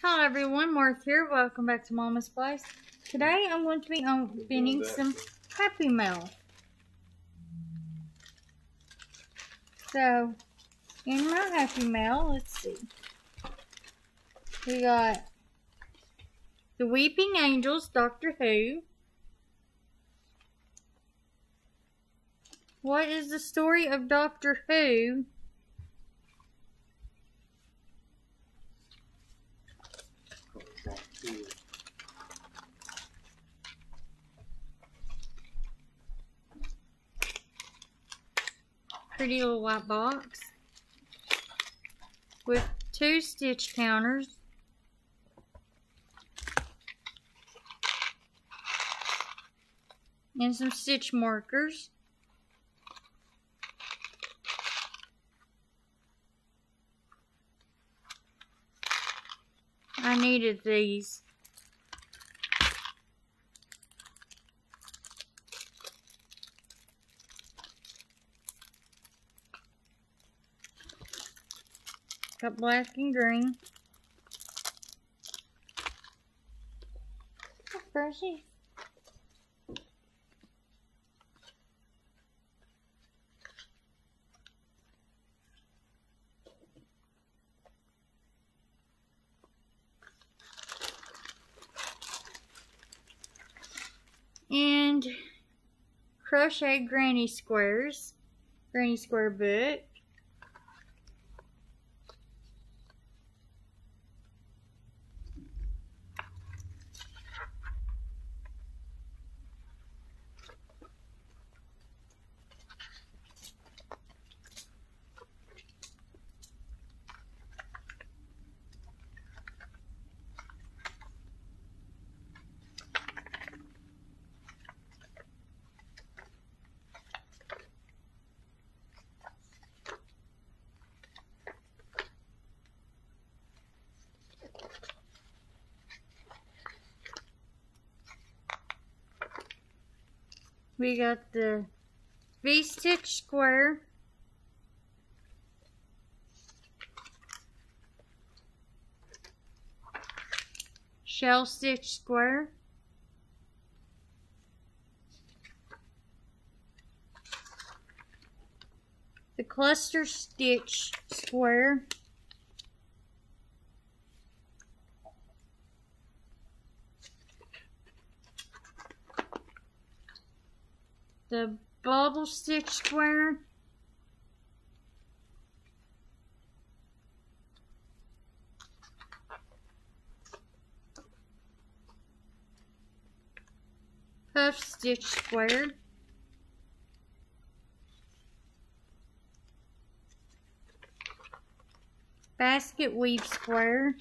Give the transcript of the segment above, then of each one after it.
Hello everyone, Martha here. Welcome back to Mama's Place. Today I'm going to be opening some Happy Mail. So, in my Happy Mail, let's see. We got The Weeping Angels, Doctor Who. What is the story of Doctor Who? Pretty little white box with two stitch counters. And some stitch markers. I needed these. Got black and green. Brushy. And crochet granny squares, granny square book. We got the V-stitch square. Shell stitch square. The cluster stitch square. The bubble stitch square. Puff stitch square. Basket weave square.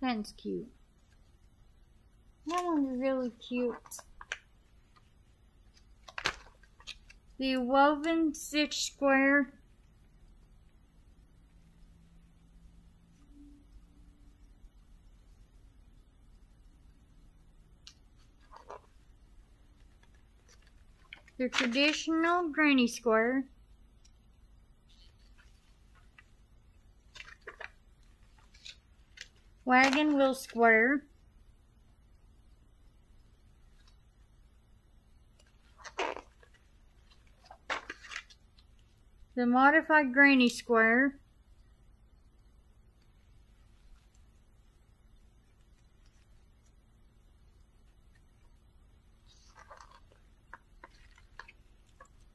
That's cute. That one's really cute. The woven stitch square. The traditional granny square. Wagon wheel square the modified granny square.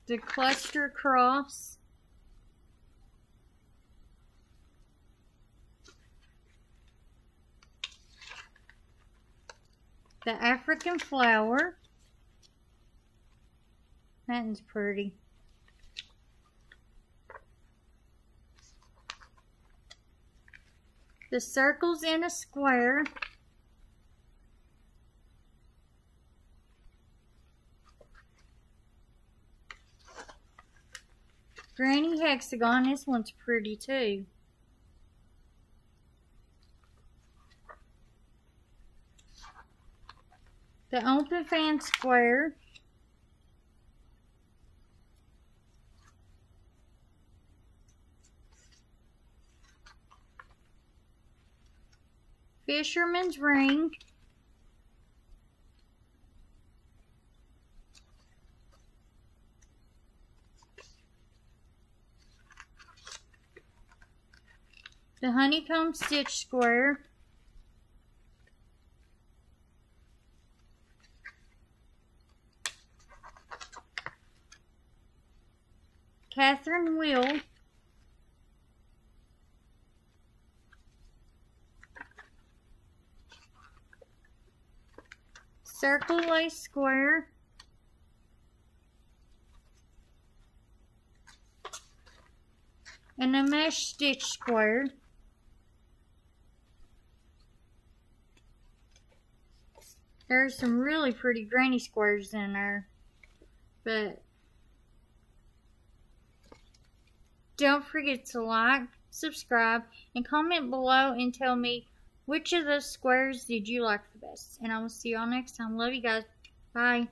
The cluster cross. The African flower. That is pretty the circles in a square Granny hexagon, this one's pretty too. The open fan square fisherman's ring, the honeycomb stitch square, Catherine Wheel, circle lace square, and a mesh stitch square. There's some really pretty granny squares in there, but don't forget to like, subscribe, and comment below and tell me which of the squares did you like the best? And I will see y'all next time. Love you guys. Bye.